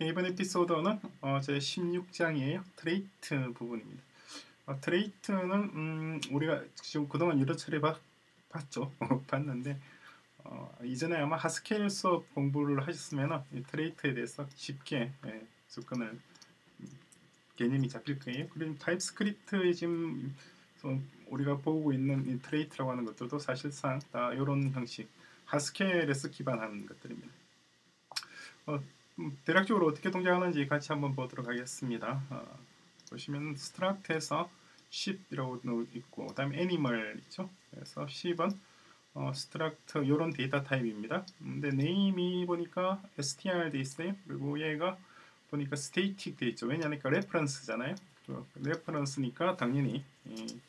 이번 에피소드는 어, 제 16장이에요. Trait 부분입니다. 어, trait는 음, 우리가 지금 그동안 여러 차례 봤, 봤죠. 봤는데 어, 이전에 아마 Haskell 수업 공부를 하셨으면 이 trait에 대해서 쉽게 예, 접근을 음, 개념이 잡힐 거예요. 그리고 TypeScript에 지금 우리가 보고 있는 이 trait라고 하는 것들도 사실상 다 이런 형식 Haskell에서 기반하는 것들입니다. 어, 음, 대략적으로 어떻게 동작하는지 같이 한번 보도록 하겠습니다. 어, 보시면 struct에서 sheep이라고 있고 그 다음에 animal 있죠. 그래서 sheep은 어, struct 이런 데이터 타입입니다. 근데 name이 보니까 str 돼 있어요. 그리고 얘가 보니까 static 돼 있죠. 왜냐하니까 reference잖아요. reference니까 당연히 이,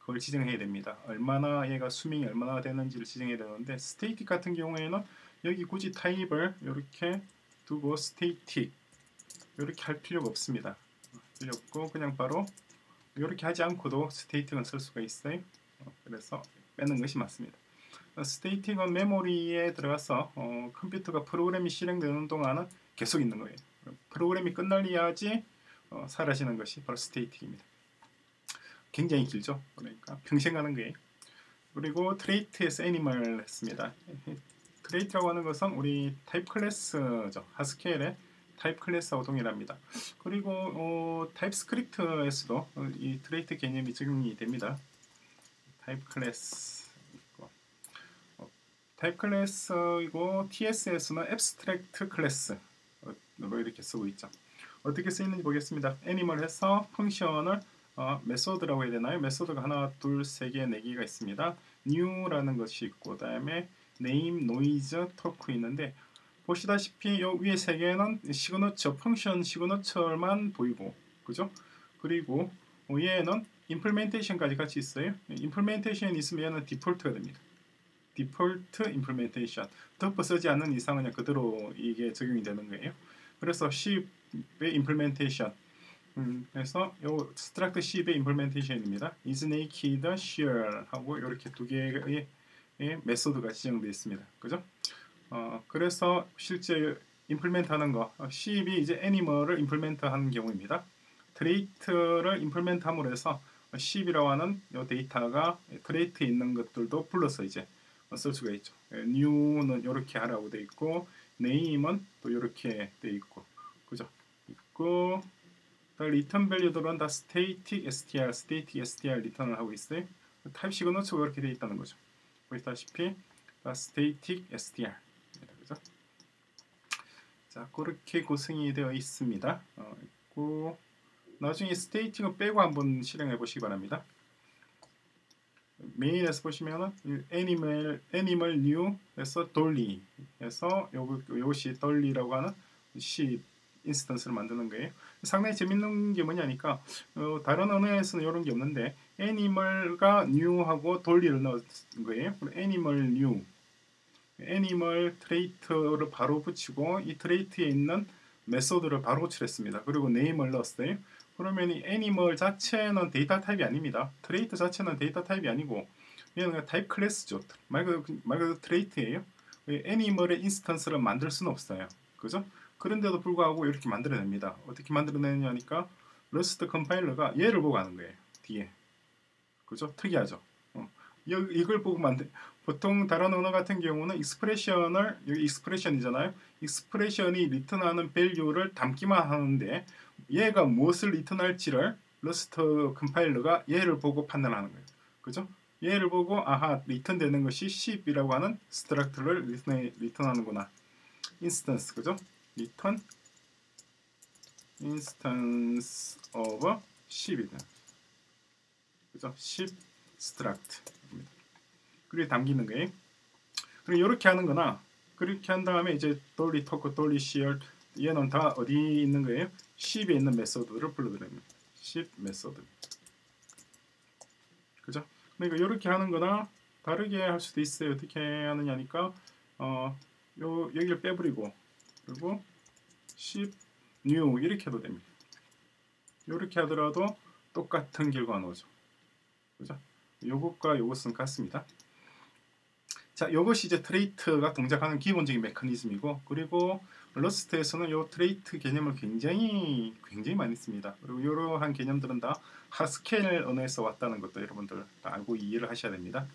그걸 지정해야 됩니다. 얼마나 얘가 수명이 얼마나 되는지를 지정해야 되는데 static 같은 경우에는 여기 굳이 타입을 이렇게 두고 static 이렇게 할 필요가 없습니다. 필요 없고 그냥 바로 이렇게 하지 않고도 static은 쓸 수가 있어요. 그래서 빼는 것이 맞습니다. 스테이틱은 메모리에 들어가서 어, 컴퓨터가 프로그램이 실행되는 동안은 계속 있는 거예요. 프로그램이 끝날리야지 어, 사라지는 것이 바로 static입니다. 굉장히 길죠. 그러니까 평생 가는 거예요. 그리고 trait에서 animal 했습니다. trait라고 하는 것은 우리 type class죠. Haskell의 type class하고 동일합니다. 그리고 어, TypeScript에서도 이 trait 개념이 적용이 됩니다. type class 어, type class이고 TS는 abstract class로 이렇게 쓰고 있죠. 어떻게 쓰이는지 보겠습니다. animal 해서 function을 어, method라고 해야 되나요? method가 하나, 둘, 세 개, 네 개가 있습니다. new라는 것이 있고 그다음에 name, noise, talk 있는데 보시다시피 요 위에 세 개는 signature, function signature만 보이고 그죠? 그리고 얘는 implementation까지 같이 있어요. implementation 있으면 얘는 default가 됩니다. default implementation 덮어 쓰지 않는 이상은 그대로 이게 적용이 되는 거예요. 그래서 sheep의 implementation 음, 그래서 요 struct sheep의 implementation입니다. is naked, shear 하고 이렇게 두 개의 method가 지정되어 있습니다. 그죠? 어, 그래서 실제 implement 하는 거 sheep이 이제 animal을 implement 하는 경우입니다. trait를 implement 함으로 해서 sheep이라고 하는 이 데이터가 trait에 있는 것들도 불러서 이제 쓸 수가 있죠. new는 이렇게 하라고 돼 있고 name은 또 이렇게 돼 있고 그죠? 있고 return value들은 다 static str, static str return을 하고 있어요. type signature가 이렇게 돼 있다는 거죠. 보시다시피 다 static str 그죠? 자, 그렇게 구성이 되어 있습니다. 어, 있고 나중에 static을 빼고 한번 실행해 보시기 바랍니다. main에서 보시면은 Animal Animal new에서 Dolly 해서 요거 요것이 Dolly라고 하는 Sheep instance를 만드는 거예요. 상당히 재밌는 게 뭐냐니까 어, 다른 언어에서는 이런 게 없는데 Animal과 new하고 Dolly를 넣은 거예요. Animal new Animal trait를 바로 붙이고 이 trait에 있는 method를 바로 호출했습니다. 그리고 name을 넣었어요. 그러면 이 Animal 자체는 data type이 아닙니다. trait 자체는 data type이 아니고 얘는 type class죠. 말 그대로, 말 그대로 trait예요. Animal의 instance를 만들 수는 없어요. 그죠? 그런데도 불구하고 이렇게 만들어냅니다. 어떻게 만들어내냐니까 Rust 컴파일러가 얘를 보고 하는 거예요. 뒤에. 그죠? 특이하죠. 어. 이걸 보고 만들 보통 다른 언어 같은 경우는 expression을 여기 expression이잖아요. expression이 return하는 value를 담기만 하는데 얘가 무엇을 return할지를 Rust 컴파일러가 얘를 보고 판단하는 거예요. 그죠? 얘를 보고 아하 return되는 것이 Sheep이라고 하는 struct를 return, return하는구나. instance 그죠? return instance of Sheep이다. 그죠? Sheep struct입니다. 그리고 담기는 거예요. 그리고 이렇게 하는 거나 그렇게 한 다음에 이제 Dolly talk Dolly shear 얘는 다 어디 있는 거예요? 10에 있는 메소드를 불러드립니다. 10 메소드. 그죠? 그러니까 이렇게 하는 거나 다르게 할 수도 있어요. 어떻게 하느냐니까 어, 요 여기를 빼버리고 그리고 10 new 이렇게 해도 됩니다. 이렇게 하더라도 똑같은 결과가 나오죠. 그죠? 요것과 요것은 같습니다. 자, 이것이 이제 trait가 동작하는 기본적인 메커니즘이고 그리고 Rust에서는 이 trait 개념을 굉장히 굉장히 많이 씁니다. 그리고 이러한 개념들은 다 Haskell 언어에서 왔다는 것도 여러분들 다 알고 이해를 하셔야 됩니다.